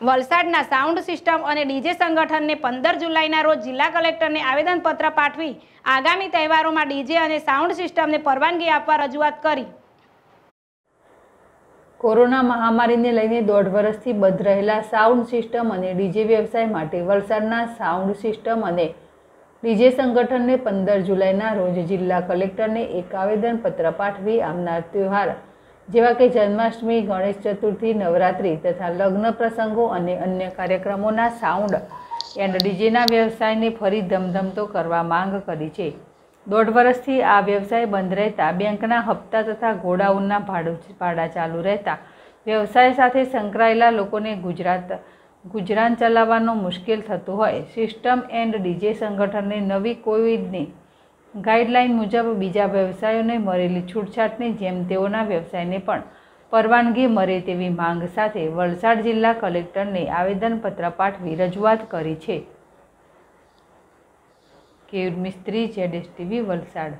વલસાડના sound system અને DJ સંગઠનને પંદર જુલાઈના રોજ જિલ્લા કલેક્ટરને આવેદનપત્ર પાઠવી આગામી તહેવારોમાં ડીજે અને સાઉન્ડ સિસ્ટમને પરવાનગી આપવા રજૂઆત કરી. કોરોના મહામારીને લઈને દોઢ વર્ષથી બંધ રહેલા સાઉન્ડ સિસ્ટમ અને ડીજે વ્યવસાય માટે વલસાડના સાઉન્ડ સિસ્ટમ અને ડીજે સંગઠનને પંદર જુલાઈના રોજ જિલ્લા કલેક્ટરને એક આવેદનપત્ર પાઠવી આવનાર તહેવાર જેવા કે જન્માષ્ટમી, ગણેશ ચતુર્થી, નવરાત્રિ તથા લગ્ન પ્રસંગો અને અન્ય કાર્યક્રમોના સાઉન્ડ એન્ડ ડીજેના વ્યવસાયને ફરી ધમધમતો કરવા માંગ કરી છે. દોઢ વર્ષથી આ વ્યવસાય બંધ રહેતા, બેંકના હપ્તા તથા ગોડાઉનના ભાડું ચાલુ રહેતા, વ્યવસાય સાથે સંકળાયેલા લોકોને ગુજરાત, ગુજરાન ચલાવવાનો મુશ્કેલ થતું હોય. સિસ્ટમ એન્ડ ડીજે સંગઠનને નવી કોવિડની ગાઈડલાઈન મુજબ બીજા વ્યવસાયોને મળેલી છૂટછાટની જેમ તેઓના વ્યવસાયને પણ પરવાનગી મળે તેવી માંગ સાથે વલસાડ જિલ્લા કલેક્ટરને આવેદનપત્ર પાઠવી રજૂઆત કરી છે. કેયુર મિસ્ત્રી જેડ વલસાડ.